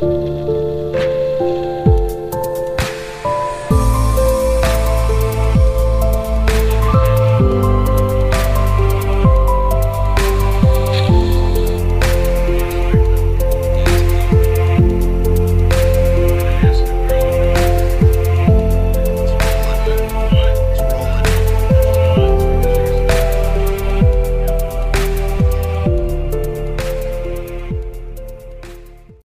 Música